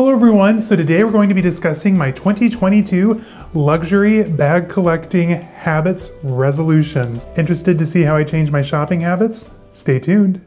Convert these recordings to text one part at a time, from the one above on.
Hello everyone, so today we're going to be discussing my 2022 luxury bag collecting habits resolutions. Interested to see how I change my shopping habits? Stay tuned.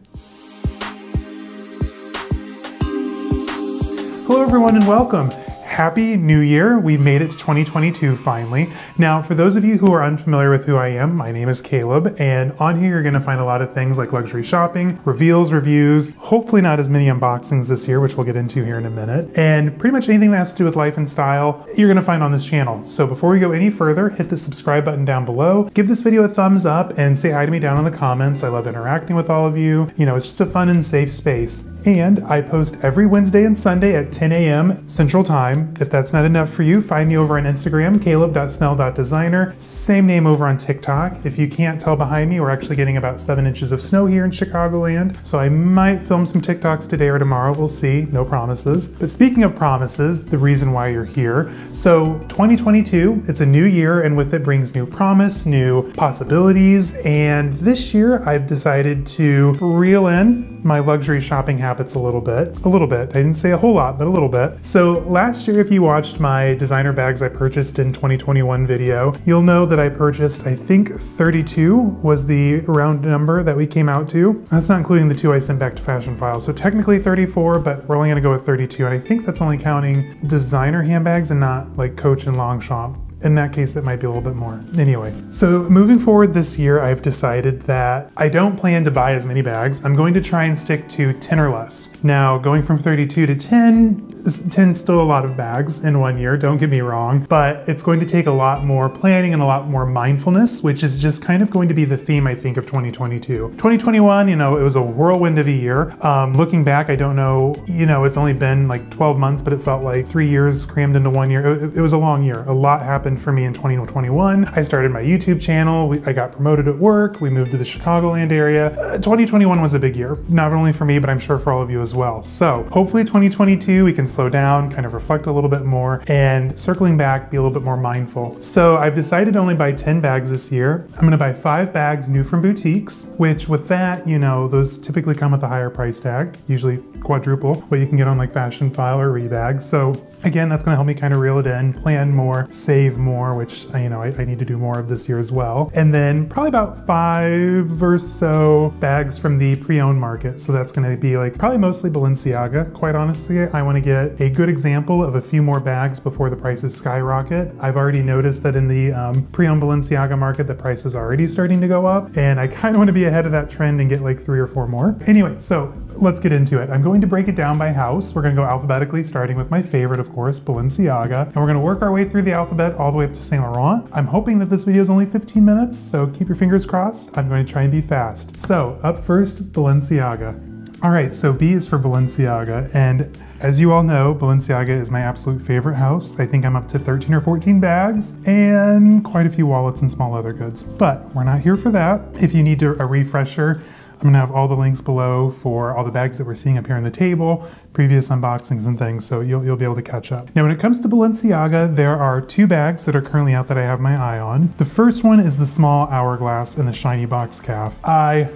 Hello everyone and welcome. Happy New Year! We've made it to 2022 finally. Now, for those of you who are unfamiliar with who I am, my name is Caleb, and on here you're going to find a lot of things like luxury shopping, reveals, reviews, hopefully not as many unboxings this year, which we'll get into here in a minute, and pretty much anything that has to do with life and style you're going to find on this channel. So before we go any further, hit the subscribe button down below, give this video a thumbs up, and say hi to me down in the comments. I love interacting with all of you. You know, it's just a fun and safe space. And I post every Wednesday and Sunday at 10 a.m. Central Time if that's not enough for you, find me over on Instagram, caleb.snell.designer. Same name over on TikTok. If you can't tell behind me, we're actually getting about seven inches of snow here in Chicagoland. So I might film some TikToks today or tomorrow. We'll see. No promises. But speaking of promises, the reason why you're here. So 2022, it's a new year, and with it brings new promise, new possibilities. And this year, I've decided to reel in my luxury shopping habits a little bit. A little bit. I didn't say a whole lot, but a little bit. So last year, if you watched my designer bags I purchased in 2021 video, you'll know that I purchased, I think 32 was the round number that we came out to. That's not including the two I sent back to Fashionphile. So technically 34, but we're only gonna go with 32. And I think that's only counting designer handbags and not like Coach and Longchamp in that case, it might be a little bit more. Anyway, so moving forward this year, I've decided that I don't plan to buy as many bags. I'm going to try and stick to 10 or less. Now, going from 32 to 10 10 still a lot of bags in one year, don't get me wrong, but it's going to take a lot more planning and a lot more mindfulness, which is just kind of going to be the theme, I think, of 2022. 2021, you know, it was a whirlwind of a year. Um, looking back, I don't know, you know, it's only been like 12 months, but it felt like three years crammed into one year. It, it was a long year. A lot happened for me in 2021. I started my YouTube channel. We, I got promoted at work. We moved to the Chicagoland area. Uh, 2021 was a big year, not only for me, but I'm sure for all of you as well. So hopefully 2022, we can slow down, kind of reflect a little bit more, and circling back, be a little bit more mindful. So I've decided to only buy 10 bags this year. I'm gonna buy five bags new from boutiques, which with that, you know, those typically come with a higher price tag, usually quadruple what you can get on like Fashionphile or Rebag. So Again, that's gonna help me kind of reel it in, plan more, save more, which you know I, I, need to do more of this year as well. And then probably about five or so bags from the pre-owned market. So that's gonna be like probably mostly Balenciaga. Quite honestly, I wanna get a good example of a few more bags before the prices skyrocket. I've already noticed that in the um, pre-owned Balenciaga market, the price is already starting to go up. And I kind of wanna be ahead of that trend and get like three or four more. Anyway, so let's get into it. I'm going to break it down by house. We're going to go alphabetically, starting with my favorite, of course, Balenciaga. And we're going to work our way through the alphabet all the way up to Saint Laurent. I'm hoping that this video is only 15 minutes, so keep your fingers crossed. I'm going to try and be fast. So up first, Balenciaga. All right, so B is for Balenciaga, and as you all know, Balenciaga is my absolute favorite house. I think I'm up to 13 or 14 bags and quite a few wallets and small leather goods. But we're not here for that. If you need a refresher, I'm gonna have all the links below for all the bags that we're seeing up here on the table, previous unboxings and things, so you'll, you'll be able to catch up. Now when it comes to Balenciaga, there are two bags that are currently out that I have my eye on. The first one is the small hourglass and the shiny box calf. I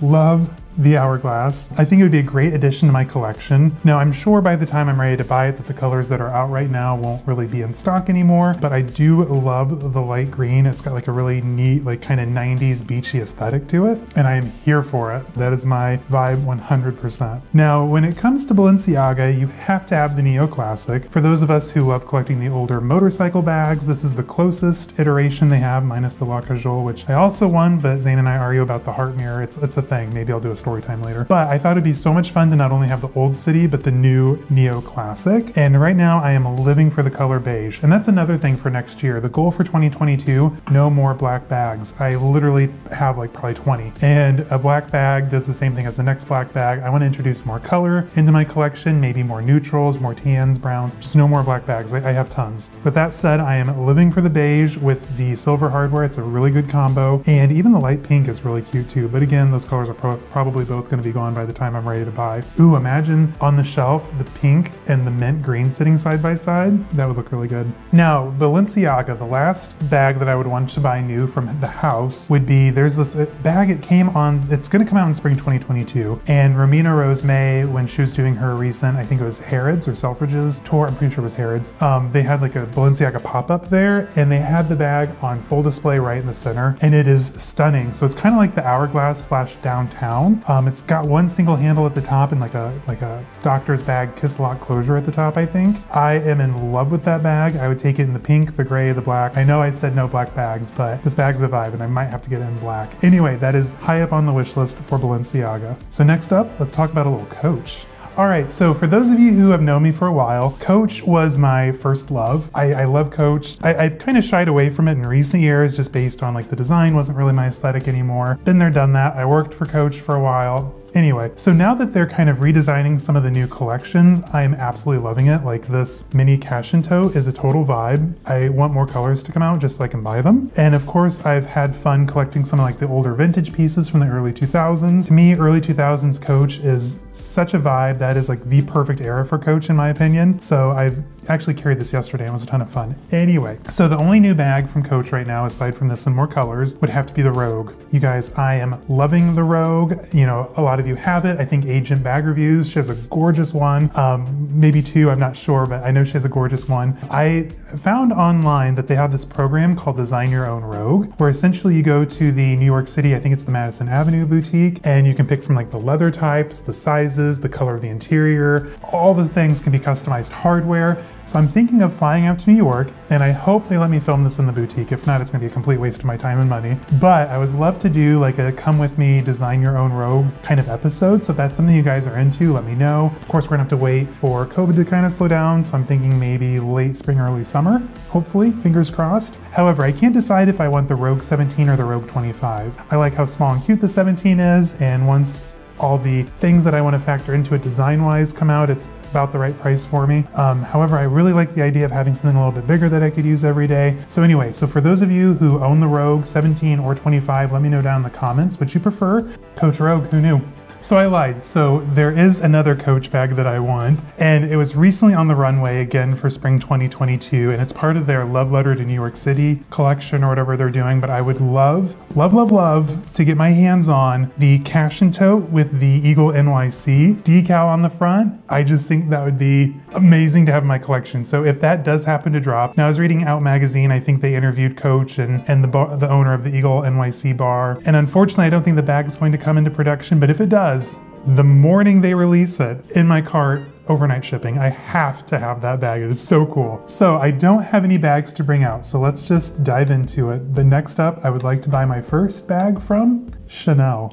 love the Hourglass. I think it would be a great addition to my collection. Now, I'm sure by the time I'm ready to buy it that the colors that are out right now won't really be in stock anymore, but I do love the light green. It's got like a really neat, like kind of 90s beachy aesthetic to it, and I am here for it. That is my vibe 100%. Now, when it comes to Balenciaga, you have to have the Neoclassic. For those of us who love collecting the older motorcycle bags, this is the closest iteration they have, minus the Le Cagole, which I also won, but Zane and I argue about the heart mirror. It's, it's a thing. Maybe I'll do a story story time later. But I thought it'd be so much fun to not only have the old city, but the new Neo Classic. And right now I am living for the color beige. And that's another thing for next year. The goal for 2022, no more black bags. I literally have like probably 20. And a black bag does the same thing as the next black bag. I want to introduce more color into my collection, maybe more neutrals, more tans, browns, just no more black bags. I, I have tons. With that said, I am living for the beige with the silver hardware. It's a really good combo. And even the light pink is really cute too. But again, those colors are pro probably probably both gonna be gone by the time I'm ready to buy. Ooh, imagine on the shelf, the pink and the mint green sitting side by side. That would look really good. Now, Balenciaga, the last bag that I would want to buy new from the house would be, there's this uh, bag, it came on, it's gonna come out in spring 2022. And Romina Rose May, when she was doing her recent, I think it was Harrods or Selfridges tour, I'm pretty sure it was Harrods, um, they had like a Balenciaga pop-up there and they had the bag on full display right in the center and it is stunning. So it's kind of like the Hourglass slash downtown. Um, it's got one single handle at the top and like a like a doctor's bag kiss lock closure at the top, I think. I am in love with that bag. I would take it in the pink, the gray, the black. I know I said no black bags, but this bag's a vibe and I might have to get it in black. Anyway, that is high up on the wish list for Balenciaga. So next up, let's talk about a little Coach. All right, so for those of you who have known me for a while, Coach was my first love. I, I love Coach. I, have kind of shied away from it in recent years just based on like the design wasn't really my aesthetic anymore. Been there, done that. I worked for Coach for a while. Anyway, so now that they're kind of redesigning some of the new collections, I am absolutely loving it. Like this mini Cashin tote is a total vibe. I want more colors to come out just so I can buy them. And of course, I've had fun collecting some of like the older vintage pieces from the early 2000s. To me, early 2000s Coach is such a vibe. That is like the perfect era for Coach in my opinion. So I've actually carried this yesterday and was a ton of fun. Anyway, so the only new bag from Coach right now, aside from this and more colors, would have to be the Rogue. You guys, I am loving the Rogue. You know, a lot of you have it. I think Agent Bag Reviews, she has a gorgeous one. Um, maybe two, I'm not sure, but I know she has a gorgeous one. I found online that they have this program called Design Your Own Rogue, where essentially you go to the New York City, I think it's the Madison Avenue boutique, and you can pick from like the leather types, the sizes, the color of the interior, all the things can be customized hardware. So I'm thinking of flying out to New York, and I hope they let me film this in the boutique. If not, it's gonna be a complete waste of my time and money. But I would love to do like a come with me, design your own Rogue kind of episode. So if that's something you guys are into, let me know. Of course, we're gonna have to wait for COVID to kind of slow down. So I'm thinking maybe late spring, early summer, hopefully, fingers crossed. However, I can't decide if I want the Rogue 17 or the Rogue 25. I like how small and cute the 17 is, and once all the things that I want to factor into it design-wise come out, it's about the right price for me. Um, however, I really like the idea of having something a little bit bigger that I could use every day. So anyway, so for those of you who own the Rogue 17 or 25, let me know down in the comments which you prefer. Coach Rogue, who knew? So I lied. So there is another Coach bag that I want, and it was recently on the runway again for spring 2022, and it's part of their Love Letter to New York City collection or whatever they're doing. But I would love, love, love, love to get my hands on the Cashin tote with the Eagle NYC decal on the front. I just think that would be amazing to have in my collection. So if that does happen to drop, now I was reading Out Magazine, I think they interviewed Coach and, and the, bar, the owner of the Eagle NYC bar. And unfortunately, I don't think the bag is going to come into production, but if it does, does, the morning they release it in my cart, overnight shipping. I have to have that bag. It is so cool. So I don't have any bags to bring out, so let's just dive into it. But next up, I would like to buy my first bag from Chanel.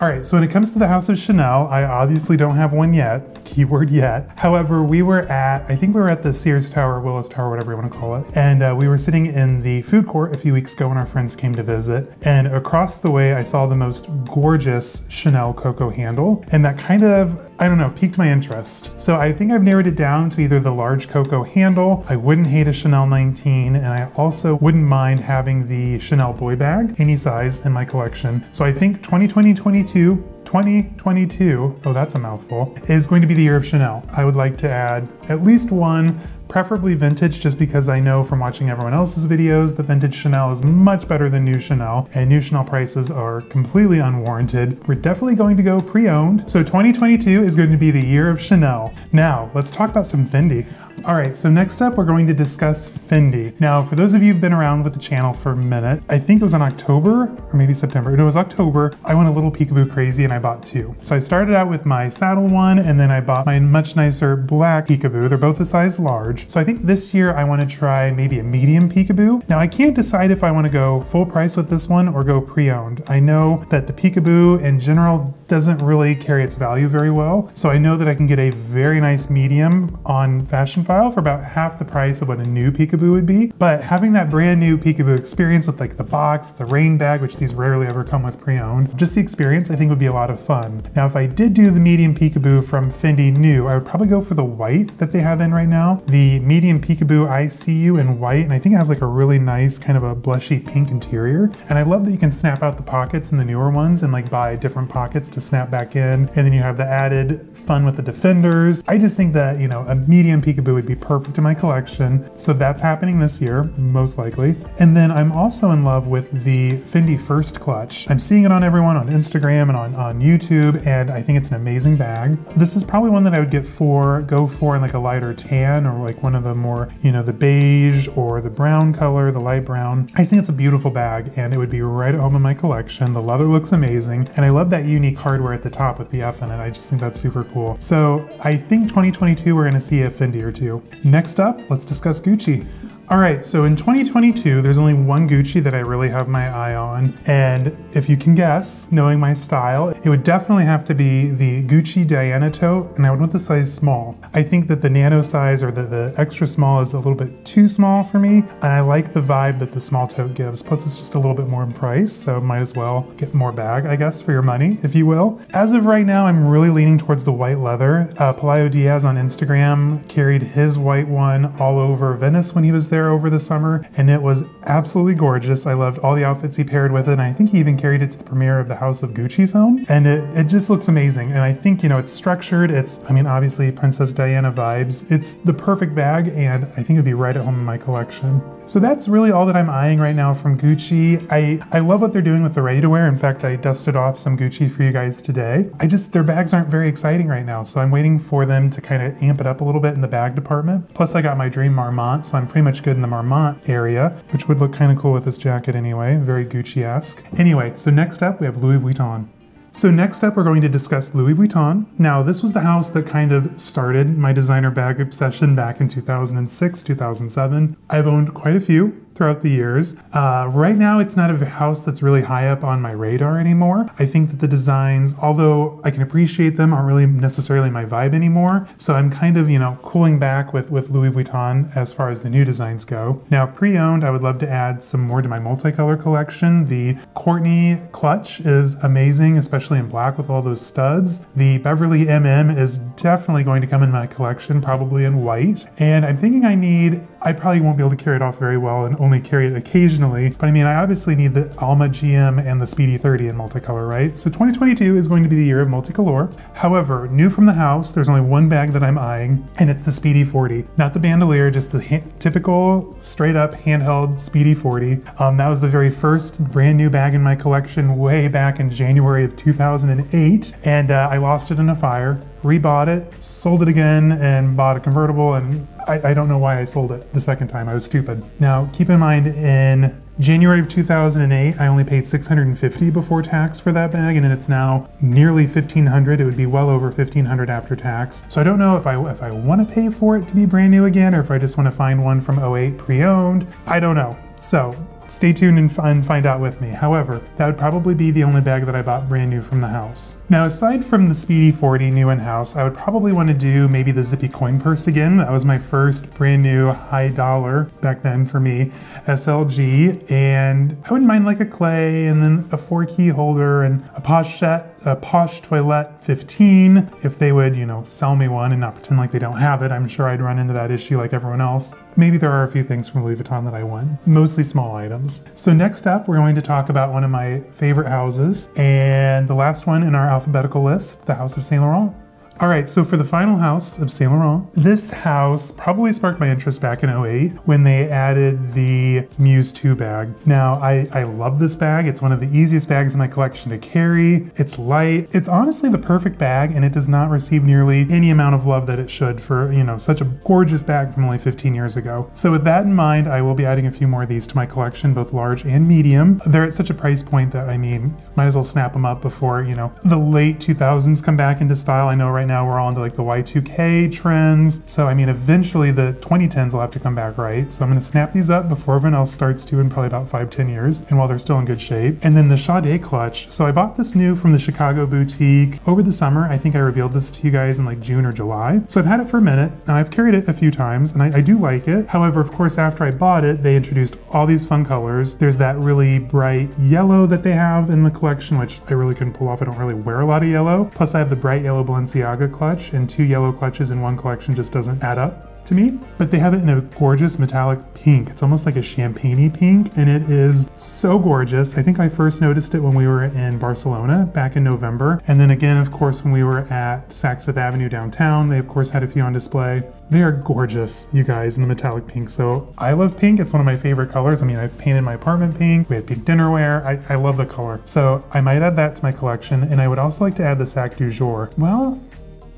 All right, so when it comes to the House of Chanel, I obviously don't have one yet, keyword yet. However, we were at, I think we were at the Sears Tower, Willis Tower, whatever you want to call it, and uh, we were sitting in the food court a few weeks ago when our friends came to visit, and across the way I saw the most gorgeous Chanel Coco handle, and that kind of I don't know, piqued my interest. So I think I've narrowed it down to either the large Coco handle, I wouldn't hate a Chanel 19, and I also wouldn't mind having the Chanel boy bag, any size, in my collection. So I think 2020-22 2022, oh that's a mouthful, is going to be the year of Chanel. I would like to add at least one preferably vintage just because I know from watching everyone else's videos the vintage Chanel is much better than new Chanel and new Chanel prices are completely unwarranted. We're definitely going to go pre-owned. So 2022 is going to be the year of Chanel. Now let's talk about some Fendi. All right, so next up we're going to discuss Fendi. Now, for those of you who've been around with the channel for a minute, I think it was in October or maybe September. No, it was October. I went a little peekaboo crazy and I bought two. So I started out with my saddle one and then I bought my much nicer black peekaboo. They're both a size large. So I think this year I want to try maybe a medium peekaboo. Now I can't decide if I want to go full price with this one or go pre-owned. I know that the peekaboo in general doesn't really carry its value very well. So I know that I can get a very nice medium on Fashionphile for about half the price of what a new Peekaboo would be. But having that brand new Peekaboo experience with like the box, the rain bag, which these rarely ever come with pre-owned, just the experience I think would be a lot of fun. Now, if I did do the medium Peekaboo from Fendi new, I would probably go for the white that they have in right now. The medium Peekaboo I see you in white, and I think it has like a really nice kind of a blushy pink interior. And I love that you can snap out the pockets in the newer ones and like buy different pockets to snap back in. And then you have the added fun with the defenders. I just think that, you know, a medium peekaboo would be perfect in my collection. So that's happening this year, most likely. And then I'm also in love with the Fendi First Clutch. I'm seeing it on everyone on Instagram and on, on YouTube, and I think it's an amazing bag. This is probably one that I would get for, go for in like a lighter tan or like one of the more, you know, the beige or the brown color, the light brown. I think it's a beautiful bag and it would be right at home in my collection. The leather looks amazing. And I love that unique hardware at the top with the F in it. I just think that's super cool. So I think 2022 we're gonna see a Fendi or two. Next up, let's discuss Gucci. All right, so in 2022, there's only one Gucci that I really have my eye on. And if you can guess, knowing my style, it would definitely have to be the Gucci Diana tote, and I would want the size small. I think that the nano size or the, the extra small is a little bit too small for me, and I like the vibe that the small tote gives. Plus, it's just a little bit more in price, so might as well get more bag, I guess, for your money, if you will. As of right now, I'm really leaning towards the white leather. Uh, Pelayo Diaz on Instagram carried his white one all over Venice when he was there there over the summer, and it was absolutely gorgeous. I loved all the outfits he paired with it, and I think he even carried it to the premiere of the House of Gucci film, and it, it just looks amazing. And I think, you know, it's structured, it's, I mean, obviously Princess Diana vibes. It's the perfect bag, and I think it'd be right at home in my collection. So that's really all that I'm eyeing right now from Gucci. I, I love what they're doing with the ready-to-wear. In fact, I dusted off some Gucci for you guys today. I just, their bags aren't very exciting right now, so I'm waiting for them to kind of amp it up a little bit in the bag department. Plus I got my Dream Marmont, so I'm pretty much good in the Marmont area, which would look kind of cool with this jacket anyway, very Gucci-esque. Anyway, so next up we have Louis Vuitton. So next up, we're going to discuss Louis Vuitton. Now, this was the house that kind of started my designer bag obsession back in 2006, 2007. I've owned quite a few throughout the years. Uh, right now, it's not a house that's really high up on my radar anymore. I think that the designs, although I can appreciate them, aren't really necessarily my vibe anymore. So I'm kind of, you know, cooling back with, with Louis Vuitton as far as the new designs go. Now, pre-owned, I would love to add some more to my multicolor collection. The Courtney clutch is amazing, especially in black with all those studs. The Beverly MM is definitely going to come in my collection, probably in white. And I'm thinking I need, I probably won't be able to carry it off very well and only carry it occasionally. But I mean, I obviously need the Alma GM and the Speedy 30 in multicolor, right? So 2022 is going to be the year of multicolor. However, new from the house, there's only one bag that I'm eyeing, and it's the Speedy 40. Not the bandolier, just the typical straight up handheld Speedy 40. Um, that was the very first brand new bag in my collection way back in January of 2008, and uh, I lost it in a fire rebought it, sold it again, and bought a convertible. And I, I, don't know why I sold it the second time. I was stupid. Now, keep in mind, in January of 2008, I only paid 650 before tax for that bag, and it's now nearly 1500. It would be well over 1500 after tax. So I don't know if I if I want to pay for it to be brand new again, or if I just want to find one from 08 pre-owned. I don't know. So stay tuned and find out with me. However, that would probably be the only bag that I bought brand new from the house. Now, aside from the Speedy 40 new in-house, I would probably want to do maybe the Zippy coin purse again. That was my first brand new high dollar back then for me, SLG. And I wouldn't mind like a Clés and then a four key holder and a pochette a Pochette Toilette 15. If they would, you know, sell me one and not pretend like they don't have it, I'm sure I'd run into that issue like everyone else. Maybe there are a few things from Louis Vuitton that I want, mostly small items. So next up, we're going to talk about one of my favorite houses and the last one in our alphabetical list, the House of Saint Laurent. All right, so for the final house of Saint Laurent, this house probably sparked my interest back in 08 when they added the Muse 2 bag. Now, I, I love this bag. It's one of the easiest bags in my collection to carry. It's light. It's honestly the perfect bag, and it does not receive nearly any amount of love that it should for, you know, such a gorgeous bag from only 15 years ago. So with that in mind, I will be adding a few more of these to my collection, both large and medium. They're at such a price point that, I mean, might as well snap them up before, you know, the late 2000s come back into style. I know right now we're all into like the Y2K trends. So I mean, eventually the 2010s will have to come back, right? So I'm gonna snap these up before everyone else starts to in probably about five, 10 years, and while they're still in good shape. And then the Sade clutch. So I bought this new from the Chicago boutique over the summer. I think I revealed this to you guys in like June or July. So I've had it for a minute, and I've carried it a few times, and I, I do like it. However, of course, after I bought it, they introduced all these fun colors. There's that really bright yellow that they have in the collection, which I really couldn't pull off. I don't really wear a lot of yellow. Plus I have the bright yellow Balenciaga clutch and two yellow clutches in one collection just doesn't add up. To me, but they have it in a gorgeous metallic pink. It's almost like a champagne pink, and it is so gorgeous. I think I first noticed it when we were in Barcelona back in November, and then again, of course, when we were at Saks Fifth Avenue downtown, they of course had a few on display. They are gorgeous, you guys, in the metallic pink. So I love pink. It's one of my favorite colors. I mean, I've painted my apartment pink. We had pink dinnerware. I, I love the color. So I might add that to my collection, and I would also like to add the Sac du Jour. Well,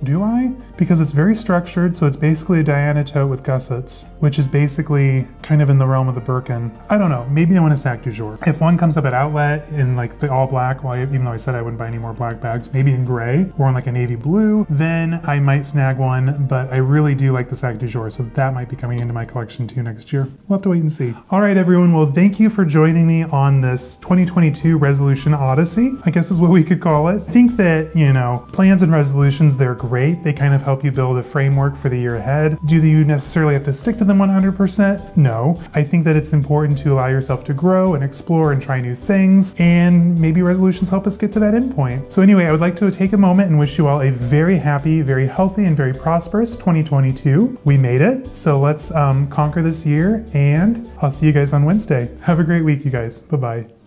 do I? Because it's very structured, so it's basically a Diana tote with gussets, which is basically kind of in the realm of the Birkin. I don't know, maybe I want a sac du jour. If one comes up at outlet in like the all black, well, even though I said I wouldn't buy any more black bags, maybe in gray or in like a navy blue, then I might snag one, but I really do like the sac du jour, so that might be coming into my collection too next year. We'll have to wait and see. All right, everyone, well, thank you for joining me on this 2022 resolution odyssey, I guess is what we could call it. I think that, you know, plans and resolutions, they're great great. They kind of help you build a framework for the year ahead. Do you necessarily have to stick to them 100%? No. I think that it's important to allow yourself to grow and explore and try new things, and maybe resolutions help us get to that endpoint. So anyway, I would like to take a moment and wish you all a very happy, very healthy, and very prosperous 2022. We made it, so let's um, conquer this year, and I'll see you guys on Wednesday. Have a great week, you guys. Bye-bye.